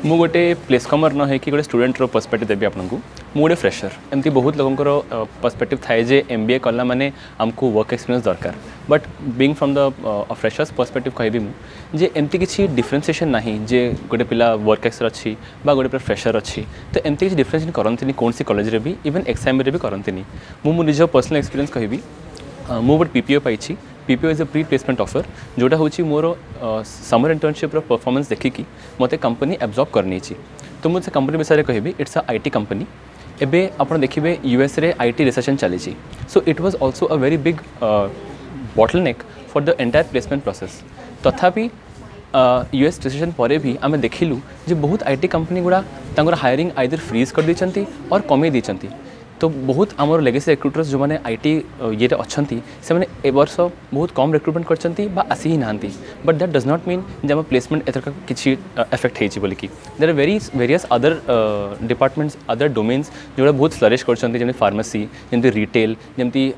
ମୁଁ ଗୋଟେ ପ୍ଲେସ୍ କମର୍ ନ ହେଇକି ଗୋଟେ ଷ୍ଟୁଡେଣ୍ଟର ପର୍ସପେକ୍ଟିଭ୍ ଦେବି ଆପଣଙ୍କୁ। ମୁଁ ଗୋଟେ ଫ୍ରେସର୍ ଏମିତି ବହୁତ ଲୋକଙ୍କର ପର୍ସପେକ୍ଟିଭ୍ ଥାଏ ଯେ ଏମ୍ ବି ଏ କଲା ମାନେ ଆମକୁ ୱାର୍କ ଏକ୍ସପିରିଏନ୍ସ ଦରକାର। But being from the freshers perspective କହିବି ମୁଁ ଯେ ଏମିତି କିଛି ଡିଫରେନ୍ସିଏସନ୍ ନାହିଁ ଯେ ଗୋଟେ ପିଲା ୱାର୍କ ଏକ୍ସର ଅଛି ବା ଗୋଟେ ପିଲା ଫ୍ରେସର୍ ଅଛି। ତ ଏମିତି କିଛି ଡିଫରେନ୍ସିଏସନ୍ କରନ୍ତିନି କୌଣସି କଲେଜରେ ବି ଇଭେନ୍ ଏକ୍ସାମ୍ରେ ବି କରନ୍ତିନି। ମୁଁ ମୋ ନିଜ ପର୍ସନାଲ୍ ଏକ୍ସପିରିଏନ୍ସ କହିବି। ମୁଁ ଗୋଟେ ପି ପି ଓ ପାଇଛି। PPO is a pre placement offer जोटा हूँ मोर समर इंटर्नशिप परफॉर्मेंस देखिकी, मत कंपनी एब्जॉर्ब करनी तो मुझे कंपनी विषय में कहि इट्स अ आईटी कंपनी एबे आप देखिए यूएस रे आईटी रिसेशन चली so it was also a very big bottleneck for the entire placement process तथापि यूएस रिसेशन पर भी आम देखिलु, जे बहुत आईटी कंपनी गुड़ा हायरिंग आइदर फ्रीज कर और कमे देती तो बहुत आम लेगेसी रिक्रुटर्स जो मैंने आई टी ये अच्छा से वर्ष बहुत कम रिक्रुटमेंट कर आसी ही ना but that does not mean जो आम प्लेसमेंट एथर किसी एफेक्ट हो कि there very various other departments other domains जो बहुत फ्लरीश कर फार्मेसी जमी रिटेल जमी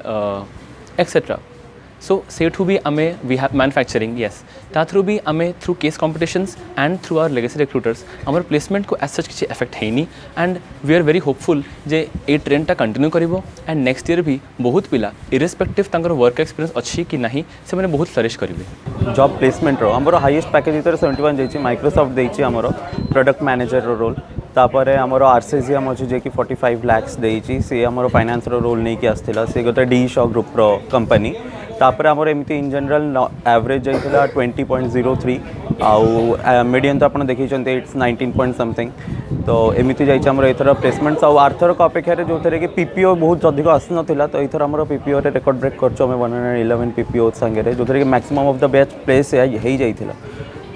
सो सेठू भी आम वी हैव मैनुफैक्चरिंग येस ता थ्रू भी आम through case competitions and through our legacy recruiters आम प्लेसमेंट को एज सच किसी एफेक्ट है नहीं and we are very hopeful जे ये ट्रेंडटा कंटिन्यू कर एंड नेक्स्ट इयर भी बहुत पिला इरेस्पेक्टिव वर्क एक्सपीरियंस अच्छी कि नहीं से मैंने बहुत फ्लरिश करेंगे जॉब प्लेसमेंट रो आमर हाइएस्ट पैकेज भितर सेवेंटी वन जाइए माइक्रोसफ्ट आमर प्रोडक्ट मैनेजर रोल तापर आमर आरसीजीएम अच्छी जे कि फोर्टी फाइव लैक्स देती सी आम फाइनान्स रोल नहीं कि आसाला सी गोटे डी शॉ ग्रुप्र कंपनी ତାପରେ ଆମର ଏମିତି ଇନ୍ ଜେନେରାଲ୍ ଆଭରେଜ୍ ଯାଇଥିଲା ଟ୍ୱେଣ୍ଟି ପଏଣ୍ଟ ଜିରୋ ଥ୍ରୀ ଆଉ ମିଡ଼ିୟନ୍ ତ ଆପଣ ଦେଖିଛନ୍ତି ଇଟ୍ସ ନାଇଣ୍ଟିନ୍ ପଏଣ୍ଟ ସମଥିଙ୍ଗ ତ ଏମିତି ଯାଇଛି ଆମର ଏଥର ପ୍ଲେସମେଣ୍ଟସ୍ ଆଉ ଆର୍ଥରକ ଅପେକ୍ଷାରେ ଯେଉଁଥିରେ କି ପିପିଓ ବହୁତ ଅଧିକ ଆସିନଥିଲା ତ ଏଇଥର ଆମର ପିପିଓରେ ରେକର୍ଡ଼ ବ୍ରେକ୍ କରିଛୁ ଆମେ ୱାନ୍ ହଣ୍ଡ୍ରେଡ଼ ଇଲେଭେନ୍ ପିପିଓ ସାଙ୍ଗରେ ଯେଉଁଥିରେ କି maximum of the best place ହେଇଯାଇଥିଲା।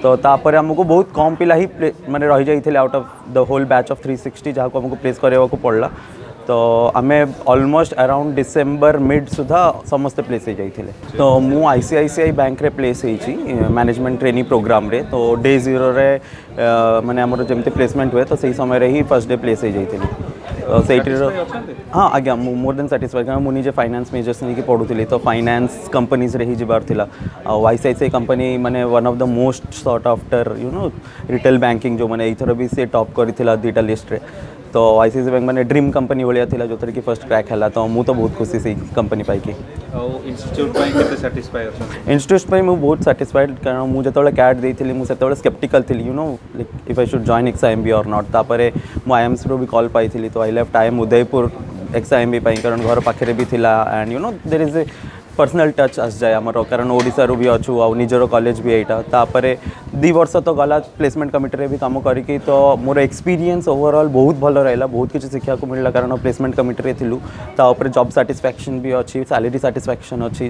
ତ ତାପରେ ଆମକୁ ବହୁତ କମ୍ ପିଲା ହିଁ ମାନେ ରହିଯାଇଥିଲେ out of the whole batch of three sixty ଯାହାକୁ ଆମକୁ ପ୍ଲେସ୍ କରିବାକୁ ପଡ଼ିଲା। तो आम अलमोस्ट अराउंड डिसेम्बर मिड सुधा समस्ते प्लेस हो जाइए तो मु आईसीआईसीआई बैंक रे प्लेस होती मैनेजमेंट ट्रेनिंग प्रोग्राम रे। तो डे ज़ीरो रे माने जमती प्लेसमेंट हुए तो सही समय ही फ़र्स्ट डे प्लेस हो जाइए तो से हाँ आज्ञा मोर देन साटिस्फाइड कारण मुझे फाइनान्स मेजर्स नहीं पढ़ुली तो फाइनान्स कंपनीज़ रे ही जबार थिला। आईसीआईसीआई कंपनी माने one of the most sought after you know retail banking जो मैंने एथर भी से टॉप करी दुईटा तो आईसीआईसी बैंक मैंने ड्रीम कंपनी भाया था जो थे कि फ़र्स्ट क्रैक है तो मुझे तो बहुत खुशी से कंपनी पाई इनट्यूट मुझे बहुत साटिस्फाइड कारण मुझे जो कैट देती मुझे स्केप्टिकल थी you know like if I should join X M B or not तापर मुझे आई रू भी कल पाई तो I left I M Udaipur X M B कारण घर पाखे भी थी and you know there is a personal touch आस जाए आमर कारण ओडार भी अच्छु आ निजर कलेज भी यहाँ तापर ଦୁଇ ବର୍ଷ ତ ଗଲା ପ୍ଲେସମେଣ୍ଟ କମିଟିରେ ବି କାମ କରିକି ତ ମୋର ଏକ୍ସପିରିଏନ୍ସ ଓଭରଅଲ୍ ବହୁତ ଭଲ ରହିଲା ବହୁତ କିଛି ଶିଖିବାକୁ ମିଳିଲା କାରଣ ପ୍ଲେସମେଣ୍ଟ କମିଟିରେ ଥିଲୁ। ତା ଉପରେ ଜବ୍ ସାଟିସ୍ଫ୍ୟାକ୍ସନ୍ ବି ଅଛି ସାଲେରୀ ସାଟିସ୍ଫ୍ୟାକ୍ସନ୍ ଅଛି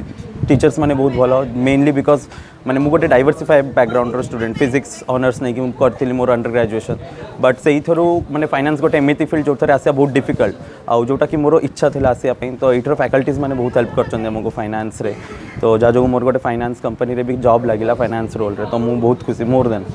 ଟିଚର୍ସ ମାନେ ବହୁତ ଭଲ ମେନଲି ବିକଜ୍ ମାନେ ମୁଁ ଗୋଟେ ଡାଇଭର୍ସିଫାଏ ବ୍ୟାକଗ୍ରାଉଣ୍ଡର ଷ୍ଟୁଡେଣ୍ଟ ଫିଜିକ୍ସ ଅନର୍ସ ନେଇକି ମୁଁ କରିଥିଲି ମୋର ଅଣ୍ଡର ଗ୍ରାଜୁଏସନ୍ ବଟ୍ ସେଇଥିରୁ ମାନେ ଫାଇନାନ୍ସ ଗୋଟେ ଏମିତି ଫିଲ୍ଡ ଯେଉଁଥିରେ ଆସିବା ବହୁତ ଡିଫିକଲ୍ଟ ଆଉ ଯେଉଁଟାକି ମୋର ଇଚ୍ଛା ଥିଲା ଆସିବା ପାଇଁ ତ ଏଇଠାର ଫ୍ୟାକଲ୍ଟିଜ୍ ମାନେ ବହୁତ ହେଲ୍ପ କରିଛନ୍ତି ଆମକୁ ଫାଇନାନ୍ସରେ ତ ଯାହା ଯୋଗୁଁ ମୋର ଗୋଟେ ଫାଇନାନ୍ସ କମ୍ପାନୀରେ ବି ଜବ୍ ଲାଗିଲା ଫାଇନାନ୍ସ ରୋଲ୍ରେ ତ ମୁଁ ବହୁତ ଖୁସି ମୋର ଦେନ୍